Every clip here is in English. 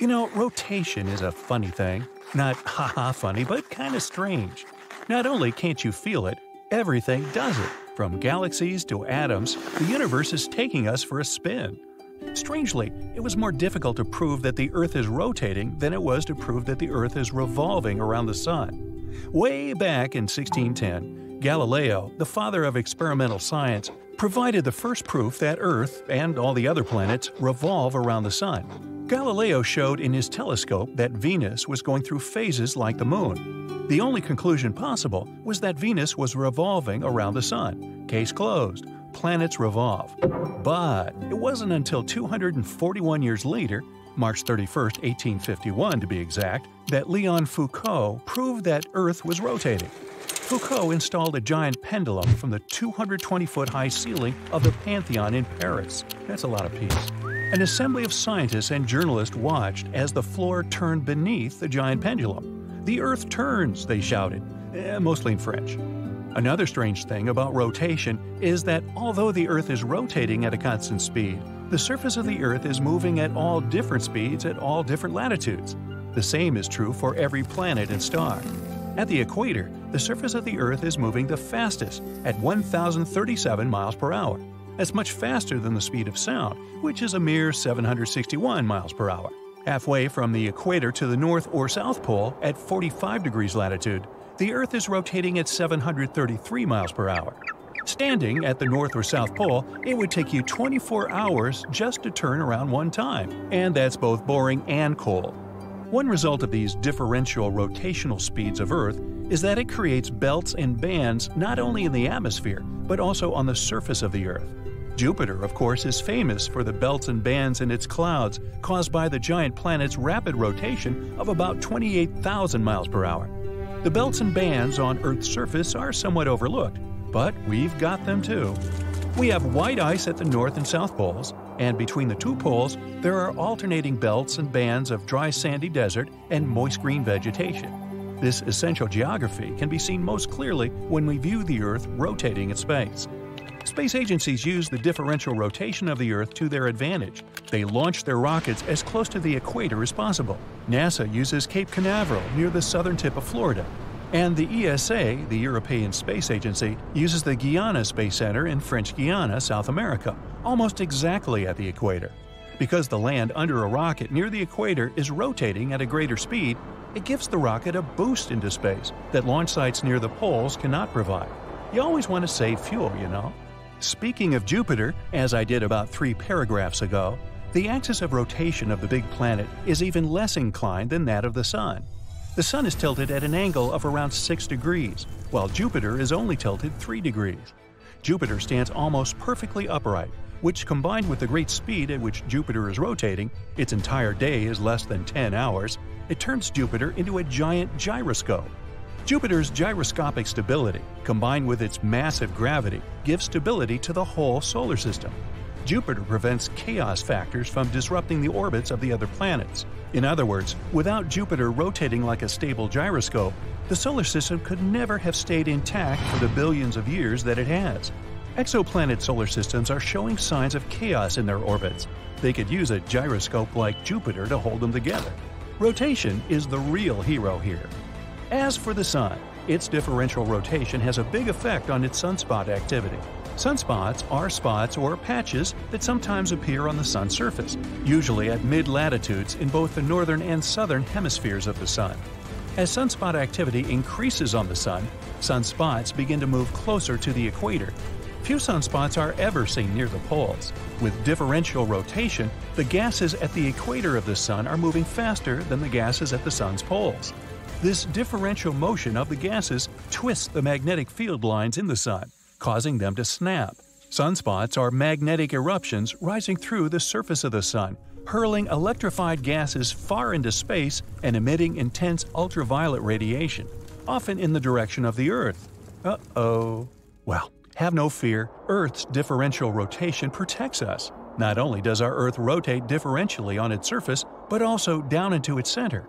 You know, rotation is a funny thing. Not haha funny, but kinda strange. Not only can't you feel it, everything does it. From galaxies to atoms, the universe is taking us for a spin. Strangely, it was more difficult to prove that the Earth is rotating than it was to prove that the Earth is revolving around the Sun. Way back in 1610, Galileo, the father of experimental science, provided the first proof that Earth and all the other planets revolve around the Sun. Galileo showed in his telescope that Venus was going through phases like the Moon. The only conclusion possible was that Venus was revolving around the Sun. Case closed. Planets revolve. But it wasn't until 241 years later, March 31, 1851 to be exact, that Leon Foucault proved that Earth was rotating. Foucault installed a giant pendulum from the 220 foot high ceiling of the Pantheon in Paris. That's a lot of peace. An assembly of scientists and journalists watched as the floor turned beneath the giant pendulum. The Earth turns, they shouted, eh, mostly in French. Another strange thing about rotation is that although the Earth is rotating at a constant speed, the surface of the Earth is moving at all different speeds at all different latitudes. The same is true for every planet and star. At the equator, the surface of the Earth is moving the fastest at 1,037 miles per hour. That's much faster than the speed of sound, which is a mere 761 miles per hour. Halfway from the equator to the North or South Pole at 45 degrees latitude, the Earth is rotating at 733 miles per hour. Standing at the North or South Pole, it would take you 24 hours just to turn around one time, and that's both boring and cold. One result of these differential rotational speeds of Earth is that it creates belts and bands not only in the atmosphere, but also on the surface of the Earth. Jupiter, of course, is famous for the belts and bands in its clouds caused by the giant planet's rapid rotation of about 28,000 miles per hour. The belts and bands on Earth's surface are somewhat overlooked, but we've got them too. We have white ice at the North and South Poles, and between the two poles, there are alternating belts and bands of dry sandy desert and moist green vegetation. This essential geography can be seen most clearly when we view the Earth rotating in space. Space agencies use the differential rotation of the Earth to their advantage. They launch their rockets as close to the equator as possible. NASA uses Cape Canaveral near the southern tip of Florida, and the ESA, the European Space Agency, uses the Guiana Space Center in French Guiana, South America, almost exactly at the equator. Because the land under a rocket near the equator is rotating at a greater speed, it gives the rocket a boost into space that launch sites near the poles cannot provide. You always want to save fuel, you know. Speaking of Jupiter, as I did about three paragraphs ago, the axis of rotation of the big planet is even less inclined than that of the Sun. The Sun is tilted at an angle of around 6 degrees, while Jupiter is only tilted 3 degrees. Jupiter stands almost perfectly upright, which combined with the great speed at which Jupiter is rotating, its entire day is less than 10 hours, it turns Jupiter into a giant gyroscope. Jupiter's gyroscopic stability, combined with its massive gravity, gives stability to the whole solar system. Jupiter prevents chaos factors from disrupting the orbits of the other planets. In other words, without Jupiter rotating like a stable gyroscope, the solar system could never have stayed intact for the billions of years that it has. Exoplanet solar systems are showing signs of chaos in their orbits. They could use a gyroscope like Jupiter to hold them together. Rotation is the real hero here. As for the Sun, its differential rotation has a big effect on its sunspot activity. Sunspots are spots or patches that sometimes appear on the Sun's surface, usually at mid latitudes in both the northern and southern hemispheres of the Sun. As sunspot activity increases on the Sun, sunspots begin to move closer to the equator. Few sunspots are ever seen near the poles. With differential rotation, the gases at the equator of the Sun are moving faster than the gases at the Sun's poles. This differential motion of the gases twists the magnetic field lines in the Sun causing them to snap. Sunspots are magnetic eruptions rising through the surface of the Sun, hurling electrified gases far into space and emitting intense ultraviolet radiation, often in the direction of the Earth. Uh oh. Well, have no fear, Earth's differential rotation protects us. Not only does our Earth rotate differentially on its surface, but also down into its center.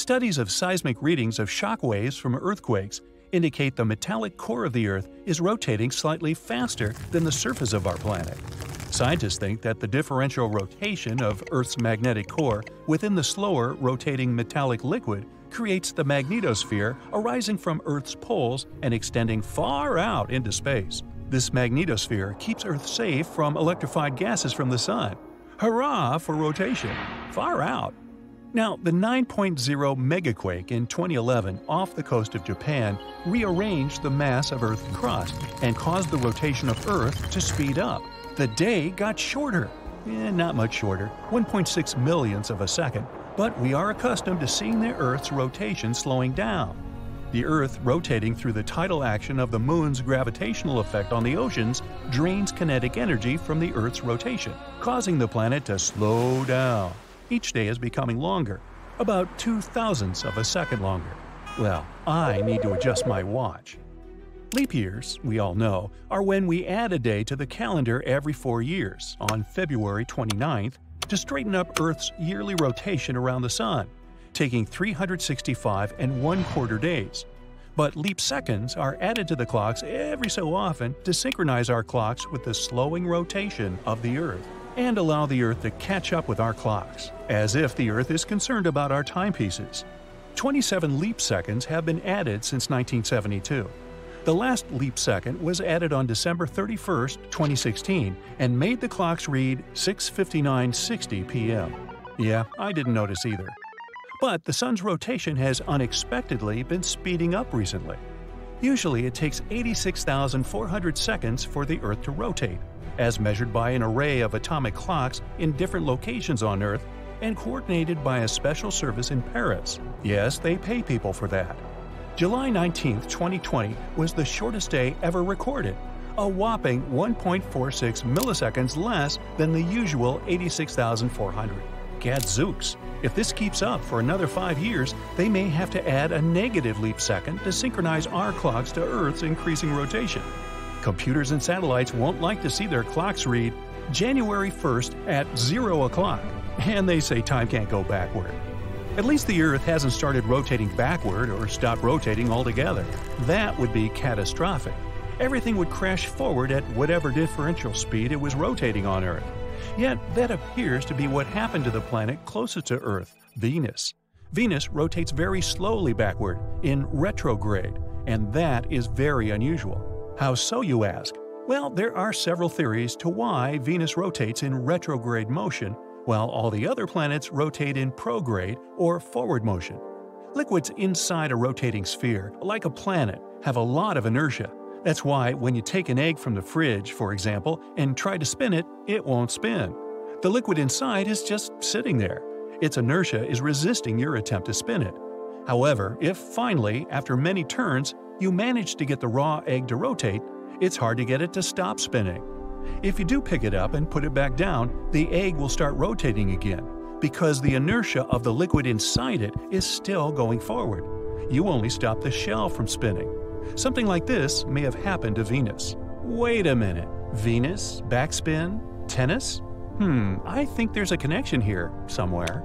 Studies of seismic readings of shock waves from earthquakes indicate the metallic core of the Earth is rotating slightly faster than the surface of our planet. Scientists think that the differential rotation of Earth's magnetic core within the slower rotating metallic liquid creates the magnetosphere arising from Earth's poles and extending far out into space. This magnetosphere keeps Earth safe from electrified gases from the Sun. Hurrah for rotation! Far out! Now, the 9.0 megaquake in 2011 off the coast of Japan rearranged the mass of Earth's crust and caused the rotation of Earth to speed up. The day got shorter. Eh, not much shorter, 1.6 millionths of a second, but we are accustomed to seeing the Earth's rotation slowing down. The Earth rotating through the tidal action of the Moon's gravitational effect on the oceans drains kinetic energy from the Earth's rotation, causing the planet to slow down. Each day is becoming longer, about two thousandths of a second longer. Well, I need to adjust my watch. Leap years, we all know, are when we add a day to the calendar every four years, on February 29th, to straighten up Earth's yearly rotation around the Sun, taking 365 and one quarter days. But leap seconds are added to the clocks every so often to synchronize our clocks with the slowing rotation of the Earth and allow the Earth to catch up with our clocks, as if the Earth is concerned about our timepieces. 27 leap seconds have been added since 1972. The last leap second was added on December 31, 2016, and made the clocks read 6:59:60 p.m. Yeah, I didn't notice either. But the sun's rotation has unexpectedly been speeding up recently. Usually it takes 86,400 seconds for the Earth to rotate, as measured by an array of atomic clocks in different locations on Earth and coordinated by a special service in Paris. Yes, they pay people for that. July 19, 2020 was the shortest day ever recorded, a whopping 1.46 milliseconds less than the usual 86,400. Gadzooks! If this keeps up for another five years, they may have to add a negative leap second to synchronize our clocks to Earth's increasing rotation. Computers and satellites won't like to see their clocks read January 1st at 0 o'clock, and they say time can't go backward. At least the Earth hasn't started rotating backward or stopped rotating altogether. That would be catastrophic. Everything would crash forward at whatever differential speed it was rotating on Earth. Yet, that appears to be what happened to the planet closest to Earth, Venus. Venus rotates very slowly backward, in retrograde, and that is very unusual. How so, you ask? Well, there are several theories to why Venus rotates in retrograde motion while all the other planets rotate in prograde or forward motion. Liquids inside a rotating sphere, like a planet, have a lot of inertia. That's why when you take an egg from the fridge, for example, and try to spin it, it won't spin. The liquid inside is just sitting there. Its inertia is resisting your attempt to spin it. However, if finally, after many turns, you manage to get the raw egg to rotate, it's hard to get it to stop spinning. If you do pick it up and put it back down, the egg will start rotating again because the inertia of the liquid inside it is still going forward. You only stop the shell from spinning. Something like this may have happened to Venus. Wait a minute. Venus? Backspin? Tennis? Hmm, I think there's a connection here, somewhere.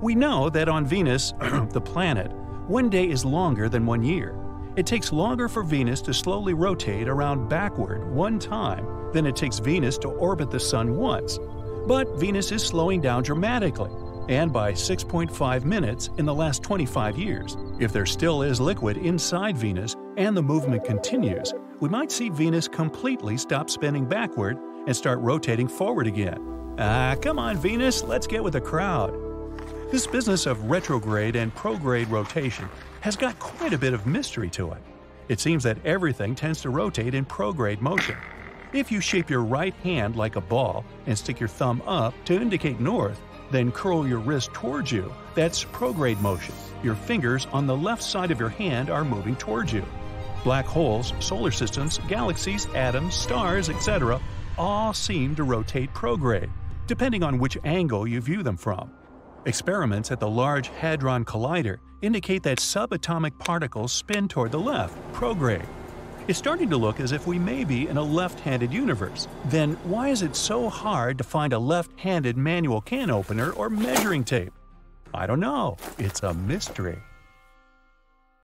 We know that on Venus, the planet, one day is longer than one year. It takes longer for Venus to slowly rotate around backward one time than it takes Venus to orbit the Sun once. But Venus is slowing down dramatically, and by 6.5 minutes in the last 25 years. If there still is liquid inside Venus and the movement continues, we might see Venus completely stop spinning backward and start rotating forward again. Ah, come on, Venus, let's get with the crowd. This business of retrograde and prograde rotation has got quite a bit of mystery to it. It seems that everything tends to rotate in prograde motion. If you shape your right hand like a ball and stick your thumb up to indicate north, then curl your wrist towards you, that's prograde motion. Your fingers on the left side of your hand are moving towards you. Black holes, solar systems, galaxies, atoms, stars, etc., all seem to rotate prograde, depending on which angle you view them from. Experiments at the Large Hadron Collider indicate that subatomic particles spin toward the left, prograde. It's starting to look as if we may be in a left-handed universe. Then why is it so hard to find a left-handed manual can opener or measuring tape? I don't know. It's a mystery.